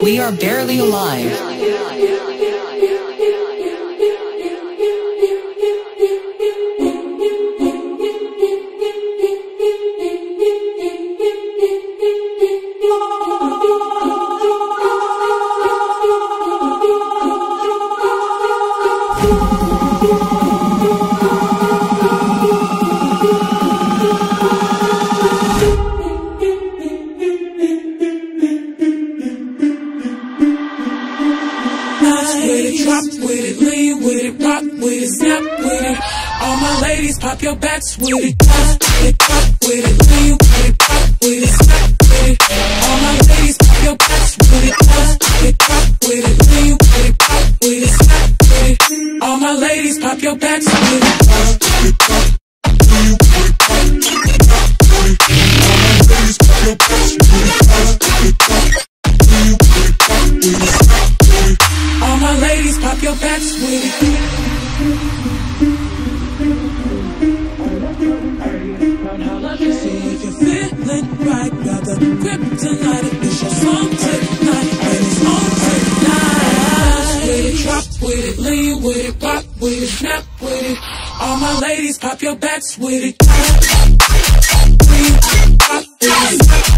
We are barely alive. Drop with it, lean with it, rock with it, snap with it. All my ladies, pop your backs with it, drop with it, pop with it, lean with it, pop with it, snap with it. All my ladies, pop your backs with it, drop with it, pop with it, lean with it, pop with it, snap with it. All my ladies, pop your backs with it, drop with it, pop. with it, my ladies, pop your backs with it. If you're feeling right, your song tonight, it's on tonight. With it, it, lean with it, rock with it, snap with it. All my ladies, pop your backs with it. Lean, rock with it,